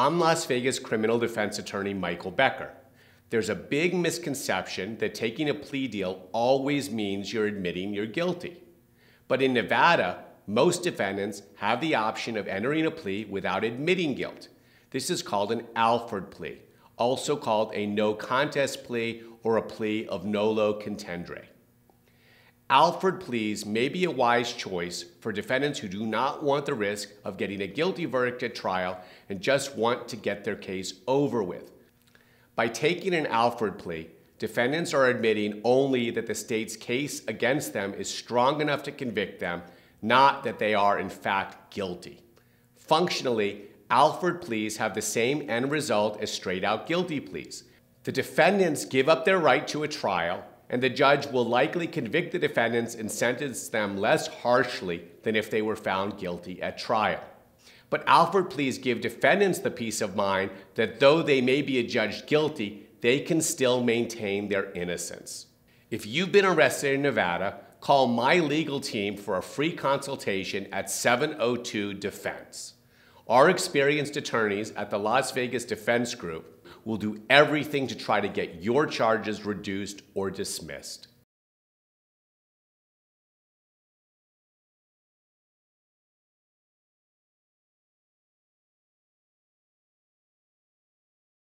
I'm Las Vegas criminal defense attorney Michael Becker. There's a big misconception that taking a plea deal always means you're admitting you're guilty. But in Nevada, most defendants have the option of entering a plea without admitting guilt. This is called an Alford plea, also called a no contest plea or a plea of nolo contendere. Alford pleas may be a wise choice for defendants who do not want the risk of getting a guilty verdict at trial and just want to get their case over with. By taking an Alford plea, defendants are admitting only that the state's case against them is strong enough to convict them, not that they are in fact guilty. Functionally, Alford pleas have the same end result as straight out guilty pleas. The defendants give up their right to a trial and the judge will likely convict the defendants and sentence them less harshly than if they were found guilty at trial. But Alford pleas give defendants the peace of mind that though they may be adjudged guilty, they can still maintain their innocence. If you've been arrested in Nevada, call my legal team for a free consultation at 702 Defense. Our experienced attorneys at the Las Vegas Defense Group will do everything to try to get your charges reduced or dismissed.